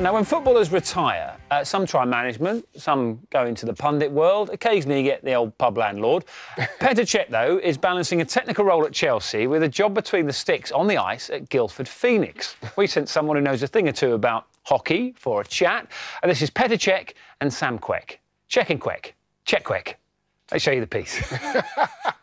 Now, when footballers retire, uh, some try management, some go into the pundit world. Occasionally, you get the old pub landlord. Petr Cech, though, is balancing a technical role at Chelsea with a job between the sticks on the ice at Guildford Phoenix. We sent someone who knows a thing or two about hockey for a chat. And this is Petr Cech and Sam Quek. Check and Quek. Check Quek. Let's show you the piece.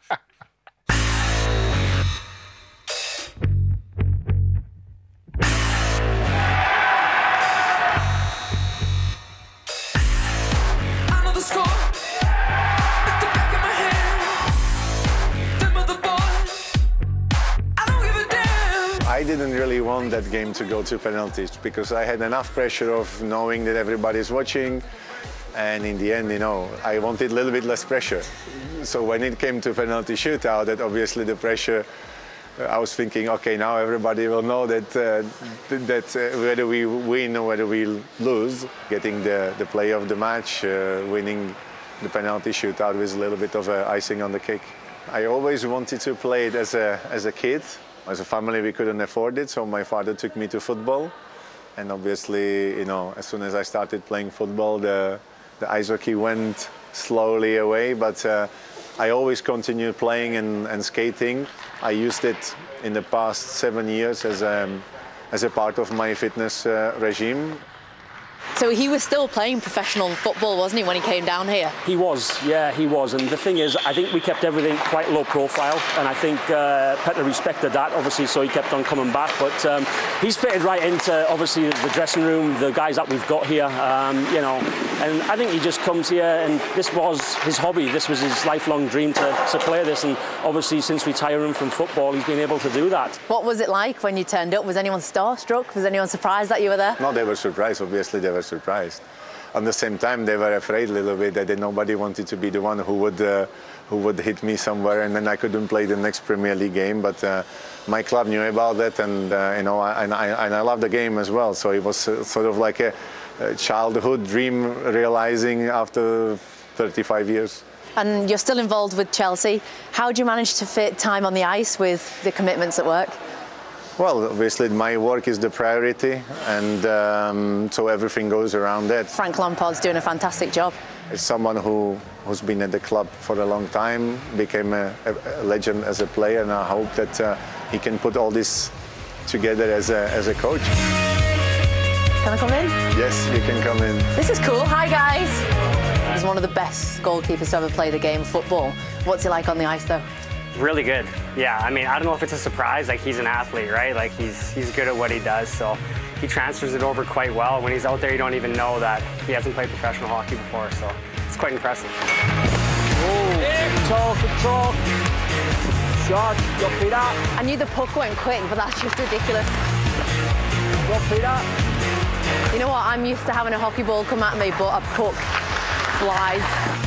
I didn't really want that game to go to penalties because I had enough pressure of knowing that everybody's watching. And in the end, you know, I wanted a little bit less pressure. So when it came to penalty shootout, that obviously the pressure, I was thinking, okay, now everybody will know that uh, that uh, whether we win or whether we lose, getting the, the play of the match, uh, winning the penalty shootout was a little bit of a icing on the cake. I always wanted to play it as a, as a kid. As a family, we couldn't afford it, so my father took me to football. And obviously, you know, as soon as I started playing football, the, the ice hockey went slowly away, but uh, I always continued playing and, and, skating. I used it in the past seven years as a, as a part of my fitness uh, regime. So he was still playing professional football, wasn't he, when he came down here? He was, yeah, he was. And the thing is, I think we kept everything quite low profile, and I think uh, Petr respected that, obviously, so he kept on coming back. But um, he's fitted right into, obviously, the dressing room, the guys that we've got here, um, you know. And I think he just comes here, and this was his hobby. This was his lifelong dream to, to play this. And obviously, since retiring from football, he's been able to do that. What was it like when you turned up? Was anyone starstruck? Was anyone surprised that you were there? No, they were surprised. Obviously, they were surprised. At the same time, they were afraid a little bit that nobody wanted to be the one who would uh, who would hit me somewhere, and then I couldn't play the next Premier League game. But uh, my club knew about that, and uh, you know, I, and I, and I love the game as well. So it was sort of like a, a childhood dream realizing after 35 years and you're still involved with Chelsea. How do you manage to fit time on the ice with the commitments at work? Well, obviously my work is the priority, and um, so everything goes around that. Frank Lampard's doing a fantastic job. As someone who, who's been at the club for a long time, became a, a legend as a player, and I hope that uh, he can put all this together as a, as a coach. Can I come in? Yes, you can come in. This is cool. Hi, guys. He's one of the best goalkeepers to ever play the game of football. What's he like on the ice, though? Really good. Yeah, I mean, I don't know if it's a surprise. Like he's an athlete, right? Like he's he's good at what he does, so he transfers it over quite well. When he's out there, you don't even know that he hasn't played professional hockey before, so it's quite impressive. Control, control. Shot, drop it up. I knew the puck went quick, but that's just ridiculous. Drop it up. You know what? I'm used to having a hockey ball come at me, but a puck flies.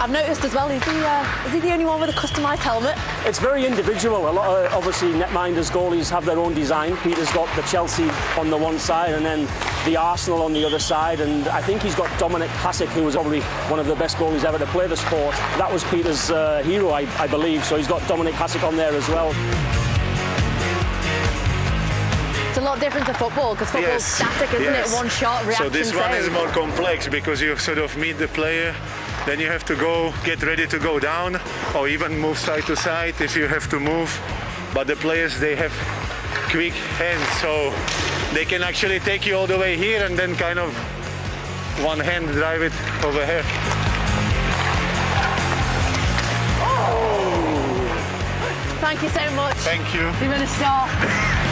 I've noticed as well, is he, uh, is he the only one with a customised helmet? It's very individual. A lot of, obviously, netminders, goalies have their own design. Peter's got the Chelsea on the one side and then the Arsenal on the other side. And I think he's got Dominik Hasek, who was probably one of the best goalies ever to play the sport. That was Peter's uh, hero, I, I believe. So he's got Dominik Hasek on there as well. It's a lot different to football because football's yes. static, isn't yes. it? One shot reaction. So this one is more complex because you sort of meet the player then you have to go, get ready to go down or even move side to side if you have to move. But the players, they have quick hands, so they can actually take you all the way here and then kind of one hand drive it over here. Oh! Thank you so much. Thank you. You've been a star.